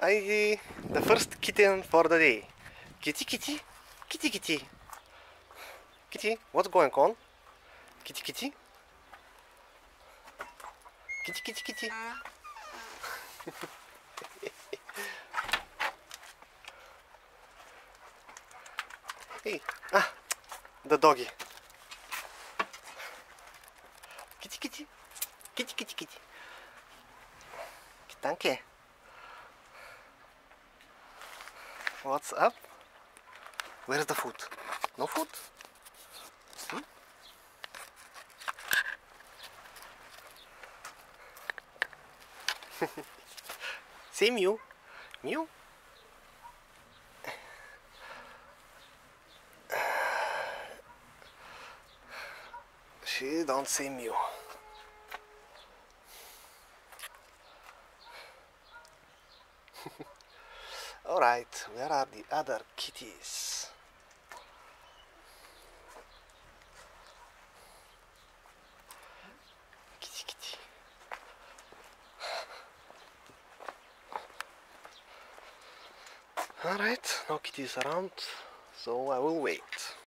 I the first kitten for the day. Kitty kitty, kitty kitty. Kitty, what's going on? Kitty kitty. Kitty kitty kitty. hey, ah, the doggy. Kitty kitty, kitty kitty kitty. Danke. What's up? Where's the food? No food? Hmm? say mew. Mew. She don't say mew. Alright, where are the other kitties? Kitty kitty. Alright, no kitties around, so I will wait.